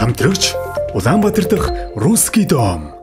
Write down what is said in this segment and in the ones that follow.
Хамтрагч Улаанбаатар дахь Русский дом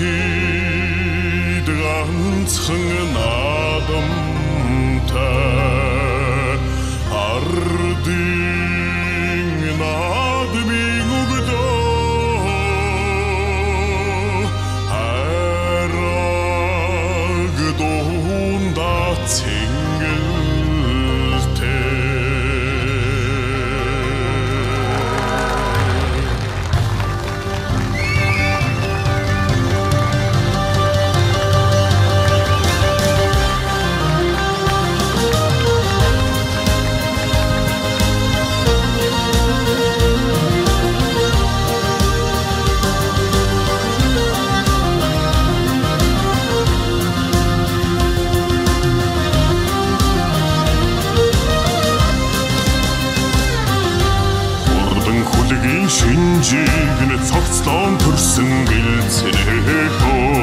tid ranzchen adamte ardi Слон төрсөн гэлцэнэхөө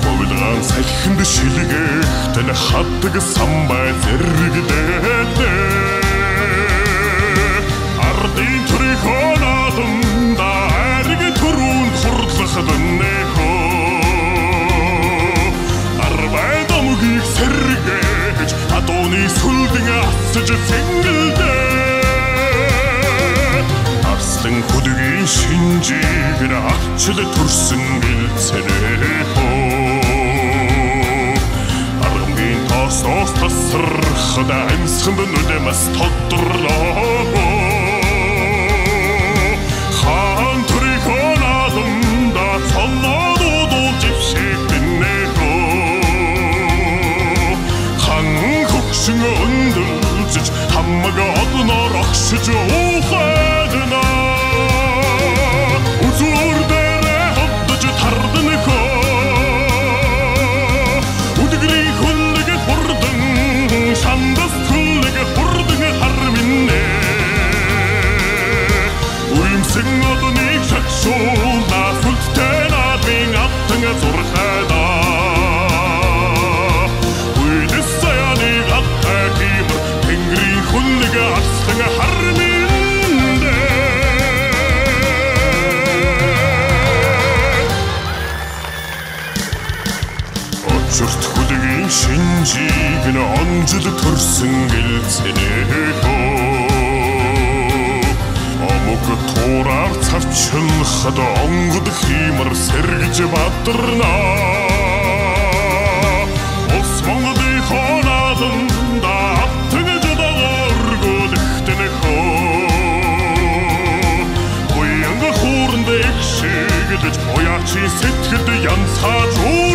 Ховлгаан салхинд шилгэх тань хатдаг самбай зэрэгдэлээ энэ шинжийг нахчл төрсөн гэлцэнэ хөө. Аргамгийн тоос тоос тасрахад амьсханд нүдэмэс тодрлоо Хаан төрих онаалмда цолноо дуудул жившээ бинэ хөө. Хан хөгшин өндөрлж хамаг одноор огшиж өө. шүрт хүлгийн шинжийг нь онцлог төрсөн гэлцэнэ Амок туураар цавчин хад онгод хиймэр сэргэж бадарна Ус монгодын хоолаалан даттгэж дагааргууд ихтэнэхө Уянга хуурнд экшэгэлж уяачи сэтгэлд янцхаа зүү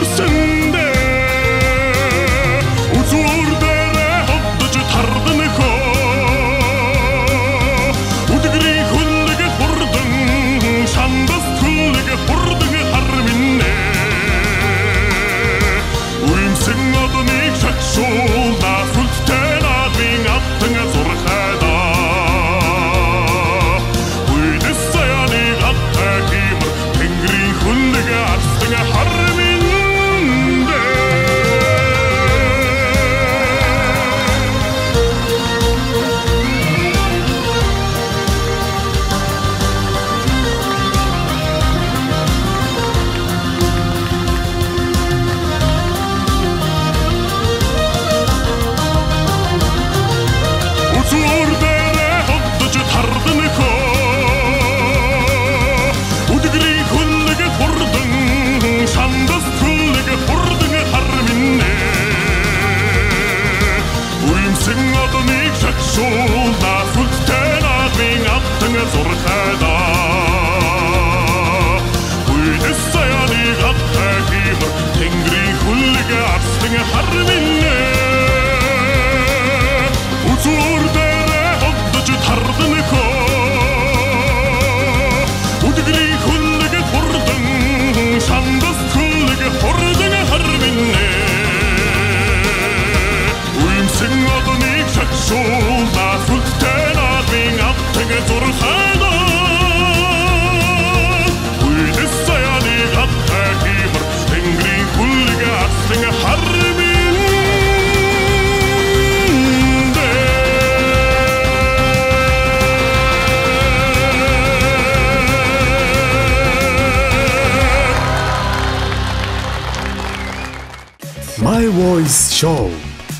My Voice Show.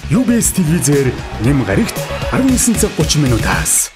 UBS телевизээр нэм гарагт 19 цаг 30 минутаас